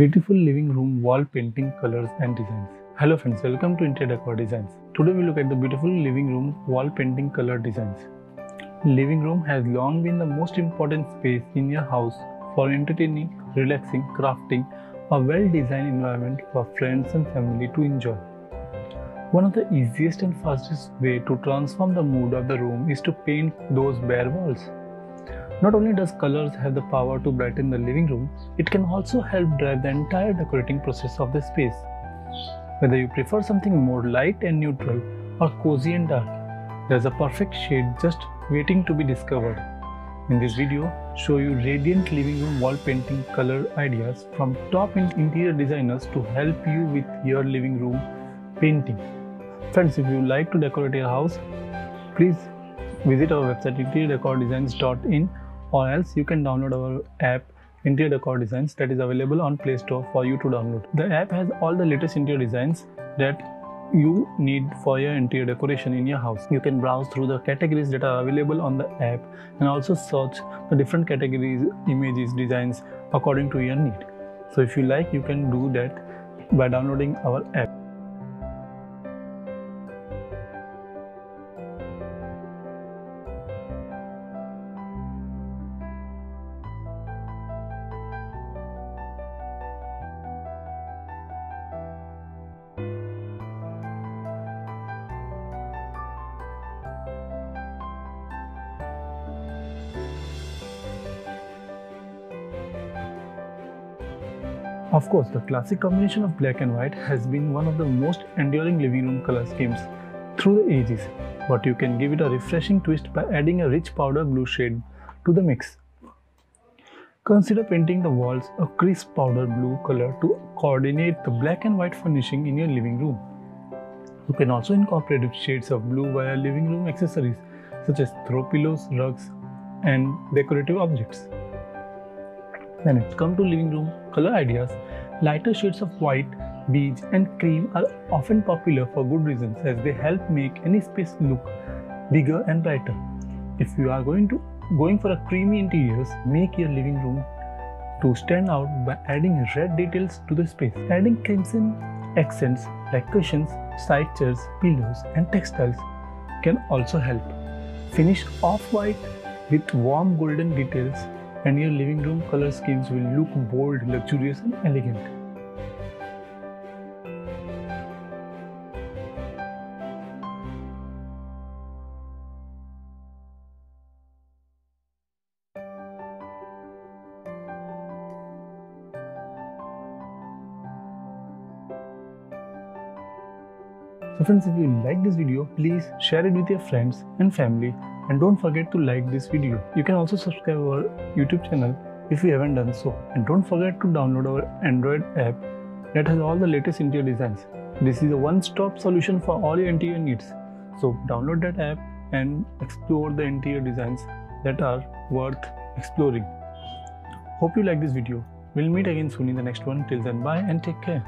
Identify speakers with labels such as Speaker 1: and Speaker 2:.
Speaker 1: Beautiful living room wall painting colors and designs. Hello friends, welcome to Interior Decor Designs. Today we look at the beautiful living room wall painting color designs. Living room has long been the most important space in your house for entertaining, relaxing, crafting, a well-designed environment for friends and family to enjoy. One of the easiest and fastest way to transform the mood of the room is to paint those bare walls. Not only does colors have the power to brighten the living room, it can also help drive the entire decorating process of the space. Whether you prefer something more light and neutral or cozy and dark, there's a perfect shade just waiting to be discovered. In this video, show you radiant living room wall painting color ideas from top interior designers to help you with your living room painting. Friends, if you like to decorate your house, please visit our website interiordecordesigns.in or else you can download our app Interior Decor Designs that is available on Play Store for you to download. The app has all the latest interior designs that you need for your interior decoration in your house. You can browse through the categories that are available on the app and also search the different categories, images, designs according to your need. So if you like, you can do that by downloading our app. Of course, the classic combination of black and white has been one of the most enduring living room color schemes through the ages, but you can give it a refreshing twist by adding a rich powder blue shade to the mix. Consider painting the walls a crisp powder blue color to coordinate the black and white furnishing in your living room. You can also incorporate shades of blue via living room accessories such as throw pillows, rugs, and decorative objects. When it comes to living room color ideas, lighter shades of white, beige, and cream are often popular for good reasons as they help make any space look bigger and brighter. If you are going to going for a creamy interiors, make your living room to stand out by adding red details to the space. Adding crimson accents like cushions, side chairs, pillows, and textiles can also help. Finish off-white with warm golden details and your living room color schemes will look bold, luxurious, and elegant. So friends, if you like this video, please share it with your friends and family and don't forget to like this video. You can also subscribe our YouTube channel if you haven't done so. And don't forget to download our Android app that has all the latest interior designs. This is a one-stop solution for all your interior needs. So download that app and explore the interior designs that are worth exploring. Hope you like this video. We'll meet again soon in the next one. Till then, bye and take care.